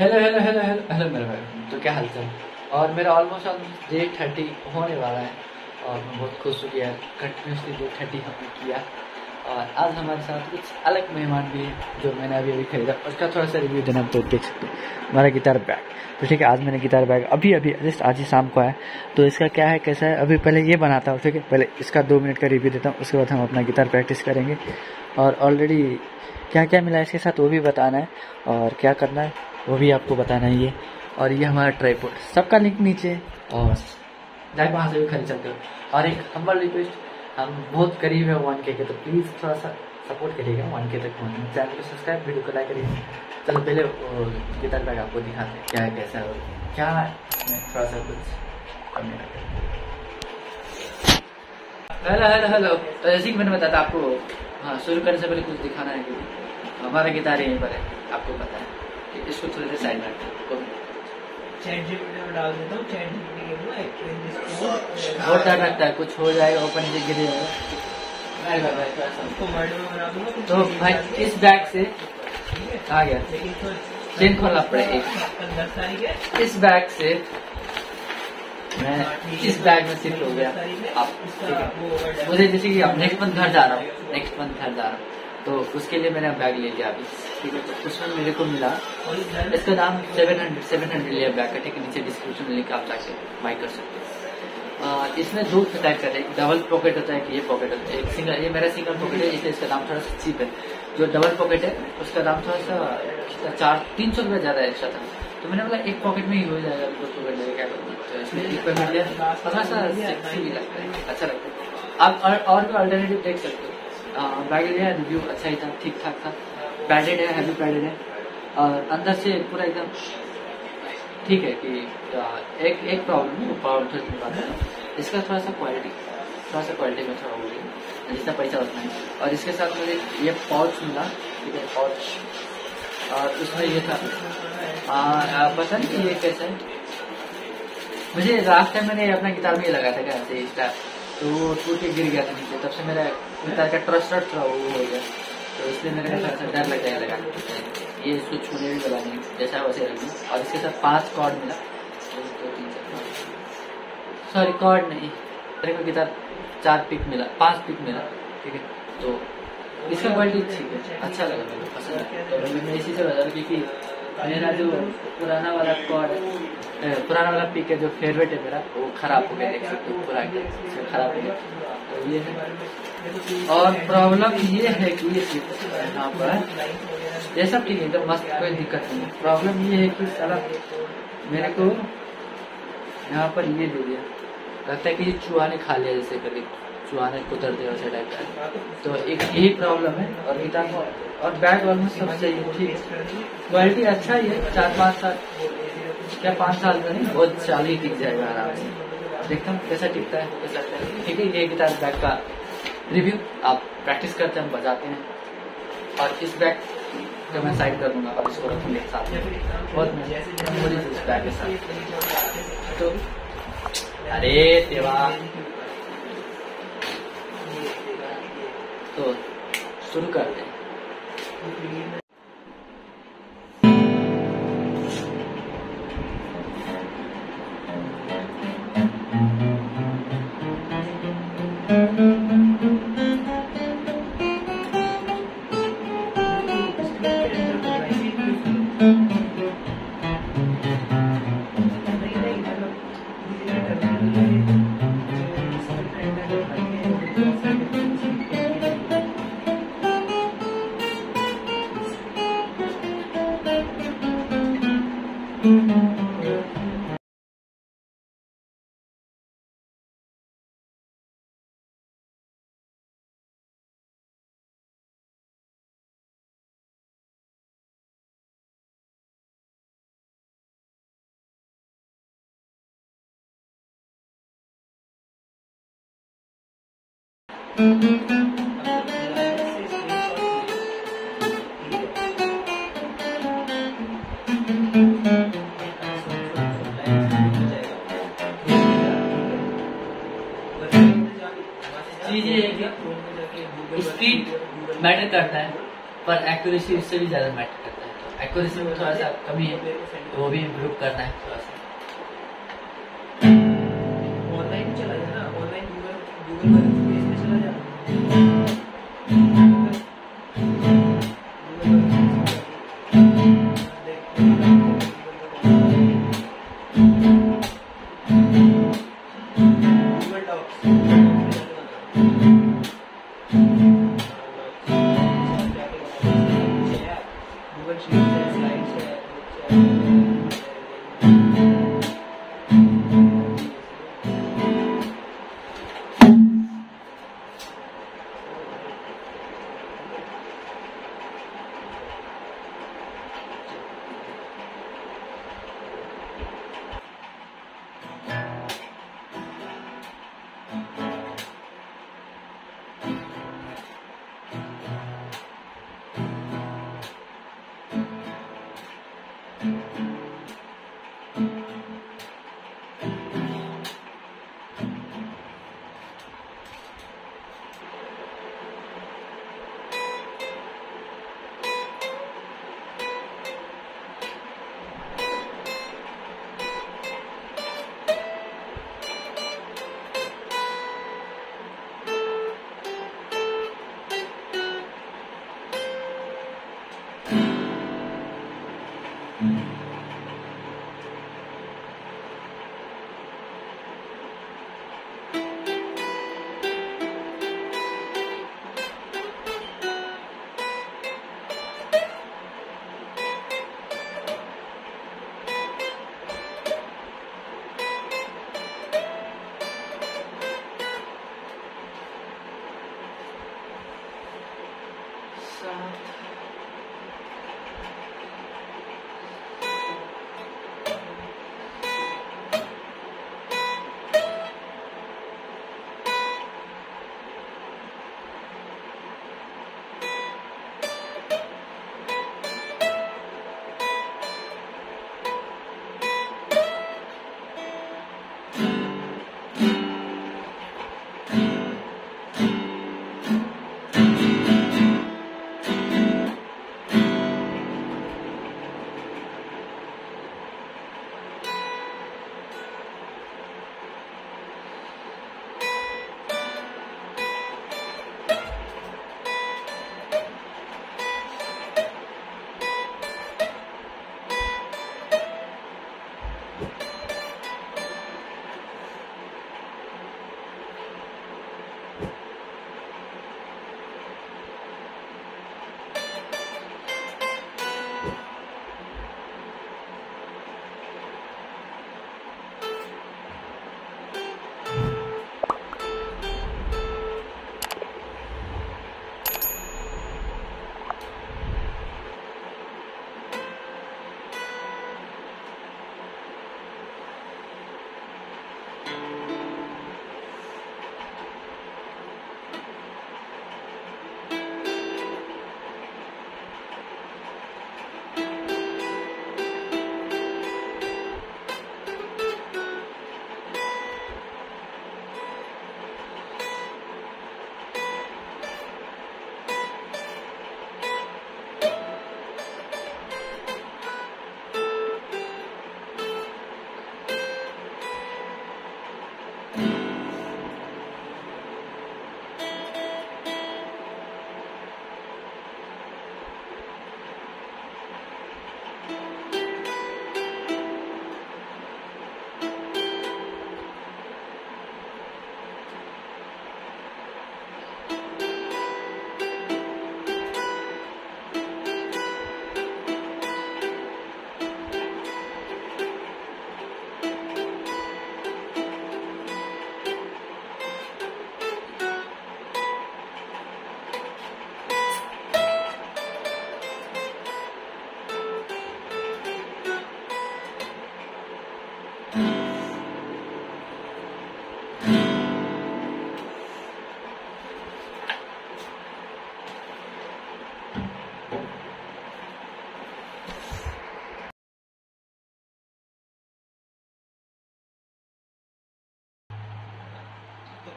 Hello hello hello hello hello, मेरे भाई। तो क्या हाल चाल और मेरा ऑलमोस्ट ऑलमोस्ट डे थर्टी होने वाला है और मैं बहुत खुश हूँ यार कंटिन्यूसली डे थर्टी हमने किया। और आज हमारे साथ कुछ अलग मेहमान भी है जो मैंने अभी अभी खरीदा। उसका थोड़ा सा रिव्यू देना तो देख सकते हैं। हमारा गिटार बैग तो ठीक है, आज मैंने गिटार बैग अभी अभी जस्ट आज ही शाम को आया। तो इसका क्या है, कैसा है, अभी पहले ये बनाता हूँ, ठीक है? पहले इसका दो मिनट का रिव्यू देता हूँ, उसके बाद हम अपना गिटार प्रैक्टिस करेंगे। और ऑलरेडी क्या क्या मिला है इसके साथ, वो भी बताना है। और क्या करना है? वो भी आपको बताना ही है। और ये हमारा ट्राईपोर्ट सबका लिंक नीचे और जाए वहाँ से भी खरीद सकते हो। और एक हम्बल रिक्वेस्ट हम बहुत करीब है वन के तो प्लीज़ थोड़ा सा सपोर्ट करिएगा वन के तक पहुँचने चैनल को सब्सक्राइब वीडियो को लाइक करिए चलो, पहले गिटार बैग आपको दिखाते हैं। क्या है, कैसा है, क्या है? थोड़ा सा कुछ करने हेलो हेलो हेलो। तो जैसे कि मैंने बताया था आपको हाँ शुरू करने से पहले कुछ दिखाना है हमारा गिटार यहीं पर है। आपको पता है। इसको थोड़ी देर साइड रखते चैट जीपीटी में डाल देता हूँ चैट जीपीटी के एक्सप्लेन है। कुछ हो जाएगा ओपन से गिर जाएगा में तो भाई इस बैग से आ गया। लेकिन तो चेन खोलना पड़ेगा। है इस बैग से मैं इस बैग में शिफ्ट हो गया। आप ठीक है। मुझे जैसे कि अब नेक्स्ट मंथ घर जा रहा हूँ। नेक्स्ट मंथ घर जा रहा हूँ। तो उसके लिए मैंने बैग ले लिया अभी। तो उसमें मेरे को मिला। इसका दाम सेवन हंड्रेड सेवन हंड्रेड लिया बैग का, ठीक है, नीचे डिस्क्रिप्शन में लिंक आप जाके बाई कर सकते इसमें दो टाइप का डबल पॉकेट होता है कि ये पॉकेट होता है, एक सिंगल ये मेरा सिंगल पॉकेट है, इसलिए इसका दाम थोड़ा सा चीप है। जो डबल पॉकेट है, उसका दाम थोड़ा सा चार, तीन सौ रुपया ज़्यादा एक्स्ट्रा था। तो मैंने बोला, एक पॉकेट में ही हो जाएगा, दो पॉकेट लेके क्या करूँगा तो इसमें थोड़ा सा अच्छा लगता है। आप और भी अल्टरनेटिव देख सकते हो। बैग लिया रिव्यू अच्छा ही था ठीक ठाक था। पैडेड है हैवी पैडेड है। और अंदर से पूरा एकदम ठीक है कि एक एक प्रॉब्लम है प्रॉब्लम थोड़ी सी बात है। इसका थोड़ा सा क्वालिटी थोड़ा सा क्वालिटी में थोड़ा हो गया जितना पैसा उतना है। और इसके साथ मुझे ये पाउच मिला, ठीक है पाउच और उसमें ये था। पता नहीं ये कैसा है। मुझे लास्ट टाइम मैंने अपना गिटार में लगाया था, क्या ऐसे तो टूट के गिर गया था नीचे, तब से मेरा गिटार का ट्रस्टर था वो हो गया तो इसलिए मेरे को थोड़ा डर लग जाएगा लगा ये इसको छूने भी वाला नहीं जैसा वैसे रखना और इसके साथ पाँच कॉर्ड मिला. दो तीन, चार सॉरी कॉर्ड नहीं. मेरे को गिटार चार पिक मिला. पाँच पिक मिला. ठीक है तो इसका क्वालिटी ठीक है अच्छा लगा मेरे को पसंद है तो मैं इसी से बता रहा क्योंकि मेरा जो पुराना वाला कॉर्ड पुराना वाला पिक है जो फेवरेट है मेरा, वो खराब हो गया. देख सकते हो पूरा खराब हो गया. तो ये है. और प्रॉब्लम ये है कि ये यहाँ पर। ये सब ठीक है मस्त कोई दिक्कत नहीं है। प्रॉब्लम ये है कि सारा मेरे को यहाँ पर ये दे दिया। लगता है कि ये चूहा ने खा लिया जैसे कभी। चूहा ने कुतर दिया वैसे टाइप का। तो एक यही प्रॉब्लम है और गिटार और बैग ऑलमोस्ट सब सही है, ठीक क्वालिटी अच्छा ही है, चार पाँच साल क्या पाँच साल का नहीं? बहुत साल ही टिक जाएगा आराम से। देखता हूँ कैसा टिकता है। कैसा ठीक है, ये गिटार बैग का रिव्यू, आप प्रैक्टिस करते हैं बजाते हैं। और इस बैग को मैं साइड कर दूँगा इसको रखूँगे साथ में। बहुत बैग के साथ। तो अरे देवा। तो शुरू करते हैं। स्पीड मैटर करता है, पर एक्यूरेसी इससे भी ज़्यादा मैटर करता है। एक्यूरेसी में थोड़ा सा कमी है तो वो भी इम्प्रूव करना है। थोड़ा सा गूगल शीट्स है स्लाइड्स है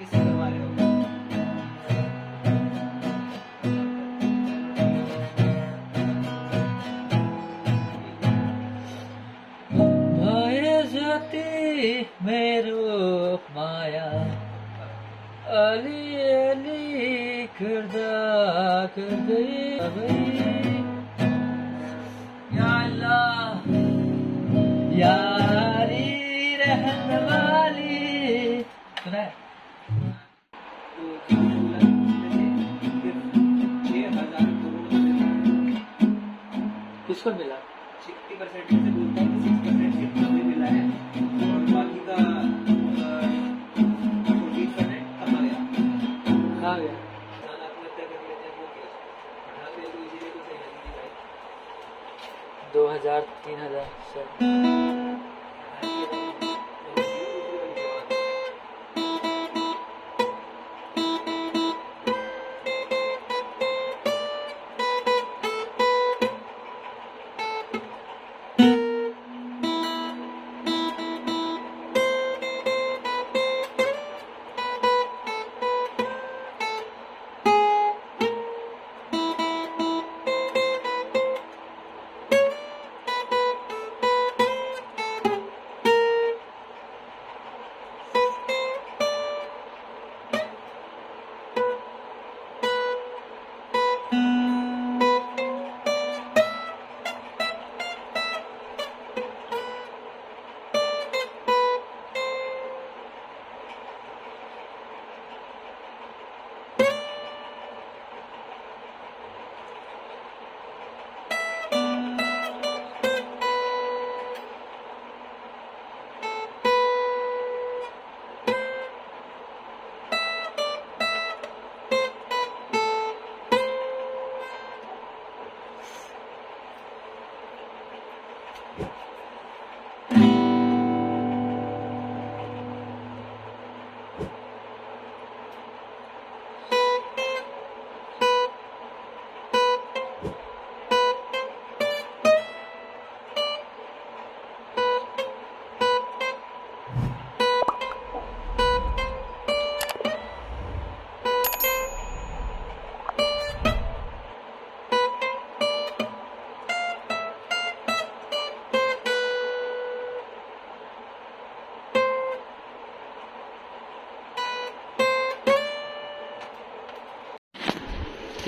ikisi de var yok. ज्योति में रूप माया अली अली करदा कर गई या अल्लाह यारी रहन वाली सुना है किसको मिला। सिक्सटी परसेंट से बोलता है सिक्स परसेंट सिर्फ़ हमें मिला है। और बाकी का फोर्टीन परसेंट कहा गया। कहा गया। हैं तो दो हज़ार तीन हज़ार सर।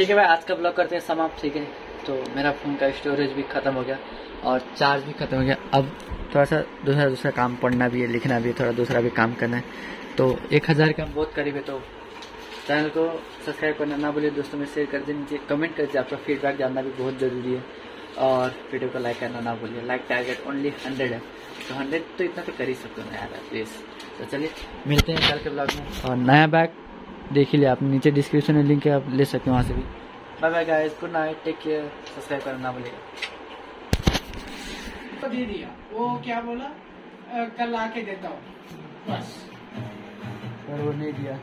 ठीक है भाई, आज का ब्लॉग करते हैं, समाप्त, ठीक है? तो मेरा फ़ोन का स्टोरेज भी ख़त्म हो गया और चार्ज भी ख़त्म हो गया। अब थोड़ा सा दूसरा दूसरा काम पढ़ना भी है, लिखना भी है, थोड़ा दूसरा भी काम करना है। तो एक हज़ार के हम बहुत करीब है तो चैनल को सब्सक्राइब करना ना भूलिए, दोस्तों में शेयर कर दीजिए कमेंट कर दीजिए आपका फीडबैक जानना भी बहुत ज़रूरी है। और वीडियो को लाइक करना ना भूलिए लाइक टारगेट ओनली हंड्रेड है। तो हंड्रेड तो इतना तो कर ही सकते हो यार प्लीज़ तो चलिए, मिलते हैं कल के ब्लॉग में। और नया बैग देख ही लिया आप नीचे डिस्क्रिप्शन में लिंक है आप ले सकते हो वहाँ से भी। Bye bye guys good night take care subscribe करना ना भूलिएगा। तो दे दिया। वो क्या बोला? आ, कल आके देता हूँ। बस। पर वो नहीं दिया।